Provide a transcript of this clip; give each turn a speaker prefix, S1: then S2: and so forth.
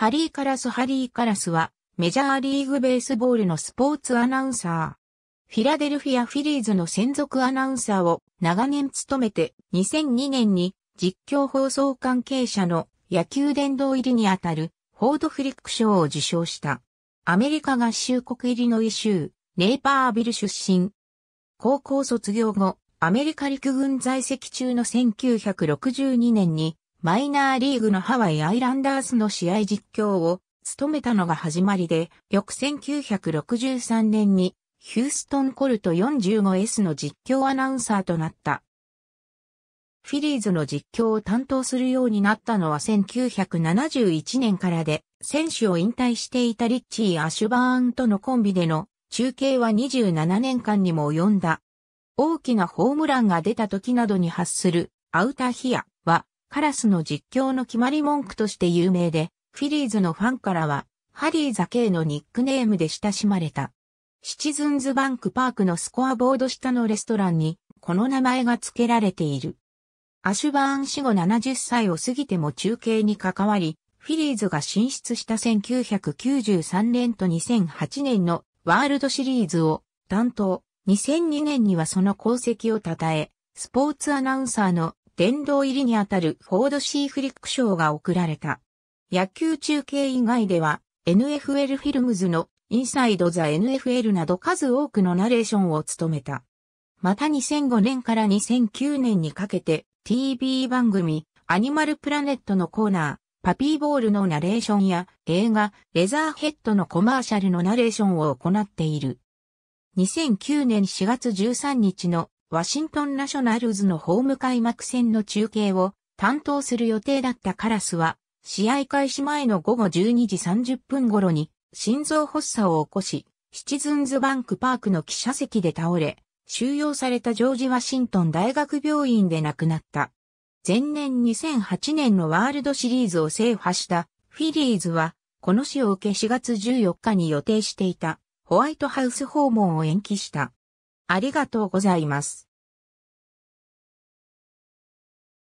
S1: ハリー・カラス・ハリー・カラスはメジャーリーグベースボールのスポーツアナウンサー。フィラデルフィア・フィリーズの専属アナウンサーを長年務めて2002年に実況放送関係者の野球殿堂入りにあたるフォードフリック賞を受賞した。アメリカ合衆国入りのイ州、ネーパービル出身。高校卒業後、アメリカ陸軍在籍中の1962年にマイナーリーグのハワイアイランダースの試合実況を務めたのが始まりで、翌1963年にヒューストンコルト 45S の実況アナウンサーとなった。フィリーズの実況を担当するようになったのは1971年からで、選手を引退していたリッチー・アシュバーンとのコンビでの中継は27年間にも及んだ。大きなホームランが出た時などに発するアウターヒアカラスの実況の決まり文句として有名で、フィリーズのファンからはハリー・ザ・ケイのニックネームで親しまれた。シチズンズバンクパークのスコアボード下のレストランにこの名前が付けられている。アシュバーン死後70歳を過ぎても中継に関わり、フィリーズが進出した1993年と2008年のワールドシリーズを担当、2002年にはその功績を称え、スポーツアナウンサーの殿堂入りにあたるフォードシーフリック賞が贈られた。野球中継以外では NFL フィルムズのインサイド・ザ・ NFL など数多くのナレーションを務めた。また2005年から2009年にかけて TV 番組アニマルプラネットのコーナーパピーボールのナレーションや映画レザーヘッドのコマーシャルのナレーションを行っている。2009年4月13日のワシントンナショナルズのホーム開幕戦の中継を担当する予定だったカラスは試合開始前の午後12時30分頃に心臓発作を起こし、シチズンズバンクパークの記者席で倒れ、収容されたジョージ・ワシントン大学病院で亡くなった。前年2008年のワールドシリーズを制覇したフィリーズは、この死を受け4月14日に予定していたホワイトハウス訪問を延期した。ありがとうございます。